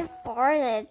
I farted.